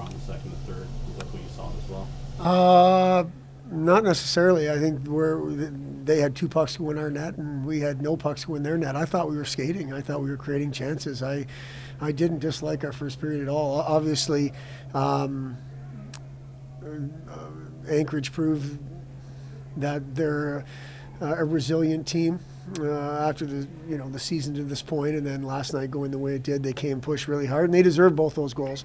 strong the second and third. Is that what you saw as well? Uh, not necessarily. I think we're, they had two pucks to win our net, and we had no pucks to win their net. I thought we were skating. I thought we were creating chances. I, I didn't dislike our first period at all. Obviously, um, uh, Anchorage proved that they're a resilient team. Uh, after the you know the season to this point, and then last night going the way it did, they came pushed really hard, and they deserved both those goals.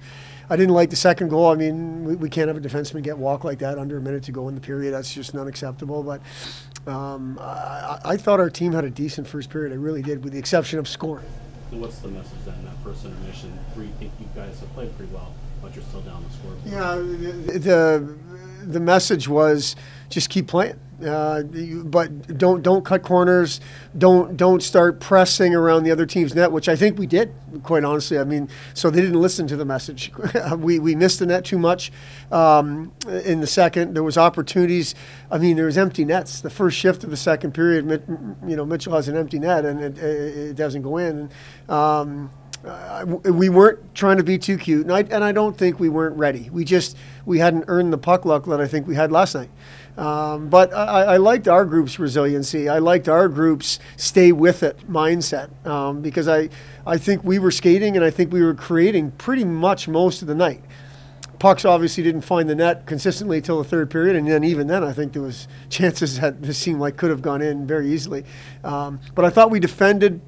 I didn't like the second goal. I mean, we, we can't have a defenseman get walked like that under a minute to go in the period. That's just not acceptable. But um, I, I, thought our team had a decent first period. I really did, with the exception of scoring. What's the message then? That first intermission, you think you guys have played pretty well, but you're still down the scoreboard. Yeah, the, the message was just keep playing. Uh, but don't don't cut corners. Don't don't start pressing around the other team's net, which I think we did. Quite honestly, I mean, so they didn't listen to the message. we we missed the net too much um, in the second. There was opportunities. I mean, there was empty nets. The first shift of the second period, you know, Mitchell has an empty net and it, it doesn't go in. Um, uh, we weren't trying to be too cute, and I, and I don't think we weren't ready. We just we hadn't earned the puck luck that I think we had last night. Um, but I, I, liked our group's resiliency. I liked our group's stay with it mindset um, because I I think we were skating and I think we were creating pretty much most of the night. Pucks obviously didn't find the net consistently until the third period, and then even then, I think there was chances that this seemed like could have gone in very easily. Um, but I thought we defended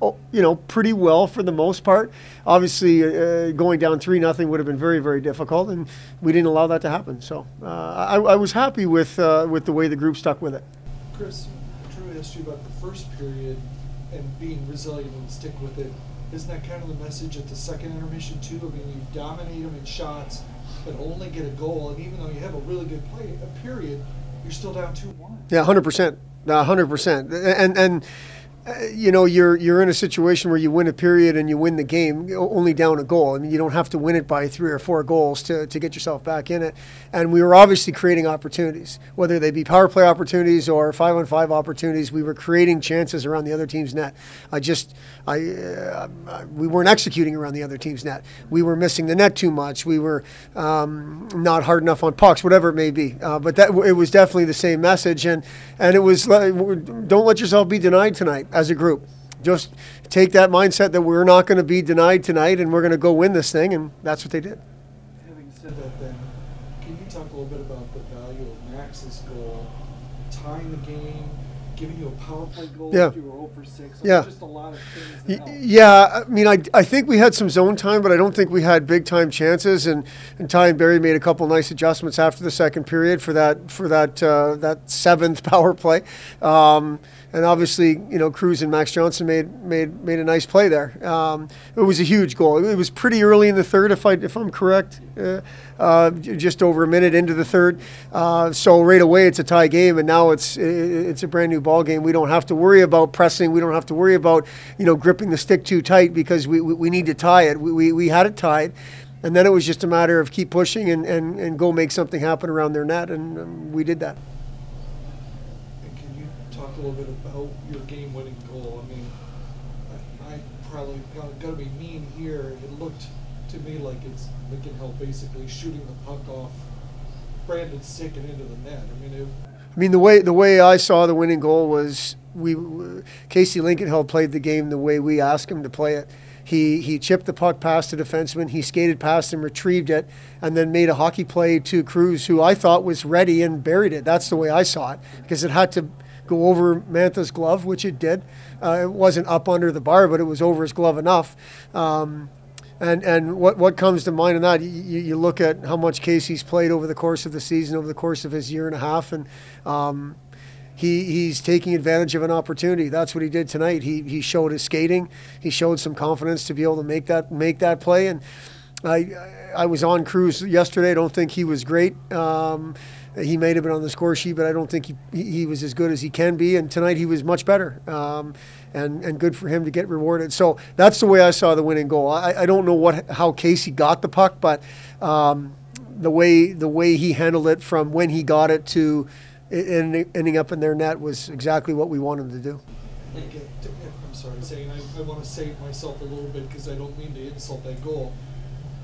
you know, pretty well for the most part. Obviously, uh, going down three nothing would have been very, very difficult, and we didn't allow that to happen. So uh, I, I, was happy with uh, with the way the group stuck with it. Chris, Drew asked you about the first period and being resilient and stick with it. Isn't that kind of the message at the second intermission too? I mean, you dominate them in shots, but only get a goal, and even though you have a really good play, a period, you're still down two one. Yeah, hundred percent, hundred percent, and and you know you're you're in a situation where you win a period and you win the game only down a goal. I mean you don't have to win it by three or four goals to, to get yourself back in it. And we were obviously creating opportunities, whether they be power play opportunities or five on five opportunities. We were creating chances around the other team's net. I just I uh, we weren't executing around the other team's net. We were missing the net too much. We were um, not hard enough on pucks, whatever it may be. Uh, but that it was definitely the same message, and and it was don't let yourself be denied tonight as a group. Just take that mindset that we're not going to be denied tonight and we're going to go win this thing, and that's what they did. Having said that, then, can you talk a little bit about the value of Max's goal, tying the game, giving you a power play goal yeah. you were 0 for 6? yeah. Just a lot of things. Yeah, I mean, I, I think we had some zone time, but I don't think we had big time chances. And, and Ty and Barry made a couple nice adjustments after the second period for that for that uh, that seventh power play. Um, and obviously, you know, Kruse and Max Johnson made made made a nice play there. Um, it was a huge goal. It was pretty early in the third, if I if I'm correct, uh, uh, just over a minute into the third. Uh, so right away, it's a tie game, and now it's it's a brand new ball game. We don't have to worry about pressing. We don't have to worry about you know gripping the stick too tight because we we, we need to tie it. We, we we had it tied. And then it was just a matter of keep pushing and, and, and go make something happen around their net, and um, we did that little bit about your game-winning goal. I mean, I, I probably got, got to be mean here. It looked to me like it's Linkenheil basically shooting the puck off Brandon stick and into the net. I mean, it, I mean the way the way I saw the winning goal was we Casey Linkenheil played the game the way we asked him to play it. He he chipped the puck past the defenseman. He skated past him, retrieved it, and then made a hockey play to Kruse, who I thought was ready and buried it. That's the way I saw it because it had to go over Mantha's glove, which it did. Uh, it wasn't up under the bar, but it was over his glove enough. Um, and and what what comes to mind in that? You, you look at how much Casey's played over the course of the season, over the course of his year and a half, and um, he he's taking advantage of an opportunity. That's what he did tonight. He he showed his skating. He showed some confidence to be able to make that make that play. And I I was on Kruse yesterday. I don't think he was great. Um, he may have been on the score sheet, but I don't think he, he was as good as he can be. And tonight he was much better, um, and and good for him to get rewarded. So that's the way I saw the winning goal. I, I don't know what how Casey got the puck, but um, the way the way he handled it from when he got it to ending up in their net was exactly what we wanted to do. I'm sorry, saying I, I want to save myself a little bit because I don't mean to insult that goal.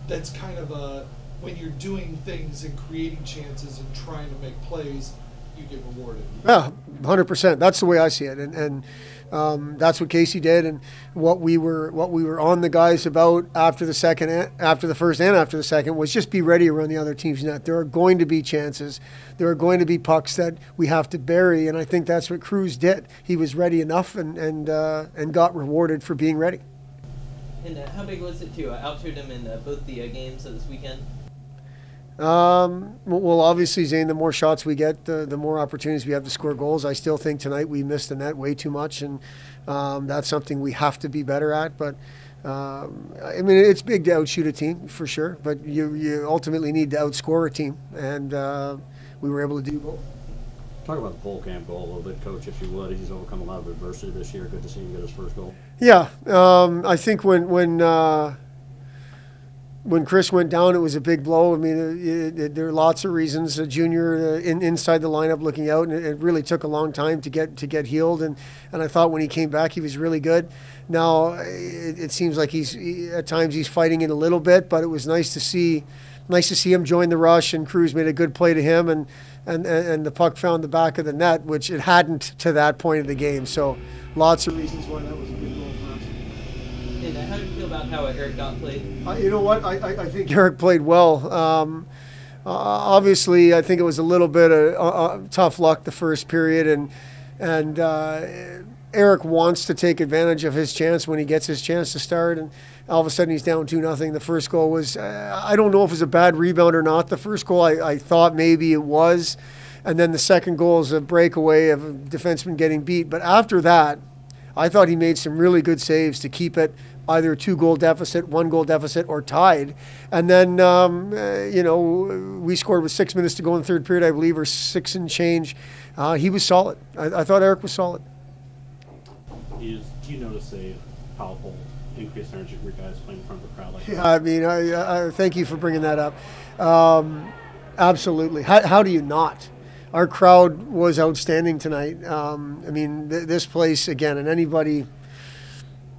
That's kind of a when you're doing things and creating chances and trying to make plays, you get rewarded. Yeah, hundred percent. That's the way I see it, and and um, that's what Casey did, and what we were what we were on the guys about after the second, and- after the first, and after the second was just be ready around the other team's net. There are going to be chances. There are going to be pucks that we have to bury, and I think that's what Kruse did. He was ready enough, and and uh, and got rewarded for being ready. And uh, how big was it to uh, outshoot him in uh, both the uh, games this weekend? Um, well, obviously, Zane, the more shots we get, the, the more opportunities we have to score goals. I still think tonight we missed the net way too much, and um, that's something we have to be better at. But um, I mean, it's big to outshoot a team for sure, but you, you ultimately need to outscore a team, and uh, we were able to do both. Talk about the Pohlkamp goal a little bit, coach, if you would. He's overcome a lot of adversity this year. Good to see him get his first goal. Yeah, um, I think when when uh, when Chris went down, it was a big blow. I mean, it, it, there are lots of reasons. A junior uh, in, inside the lineup looking out, and it, it really took a long time to get to get healed. And, and I thought when he came back, he was really good. Now it, it seems like he's he, at times he's fighting it a little bit, but it was nice to see nice to see him join the rush. And Kruse made a good play to him, and and and the puck found the back of the net, which it hadn't to that point of the game. So lots of reasons why that was a good goal for us. And how do you feel about how Eric Dop played? Uh, you know what? I, I, I think Eric played well. Um, uh, obviously, I think it was a little bit of uh, uh, tough luck the first period, and and uh, Eric wants to take advantage of his chance when he gets his chance to start, and all of a sudden he's down two nothing. The first goal was uh, I don't know if it was a bad rebound or not. The first goal I, I thought maybe it was, and then the second goal is a breakaway of a defenseman getting beat. But after that, I thought he made some really good saves to keep it either two goal deficit, one goal deficit, or tied. And then, um, uh, you know, we scored with six minutes to go in the third period, I believe, or six and change. Uh, he was solid. I, I thought Eric was solid. Is, do you notice a palpable increased energy for guys playing in front of a crowd like that? Yeah, I mean, I, I thank you for bringing that up. Um, absolutely. How, how do you not? Our crowd was outstanding tonight. Um, I mean, th- this place again, and anybody,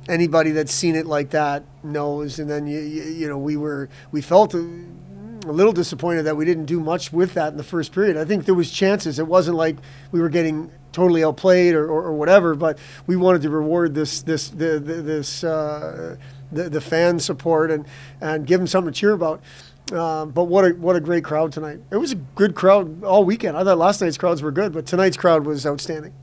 anybody that's seen it like that knows. And then you, you, you know, we were we felt a, a little disappointed that we didn't do much with that in the first period. I think there was chances. It wasn't like we were getting totally outplayed or, or, or whatever, but we wanted to reward this this the, the, this uh, the, the fan support and and give them something to cheer about. Um, but what a what a great crowd tonight! It was a good crowd all weekend. I thought last night's crowds were good, but tonight's crowd was outstanding.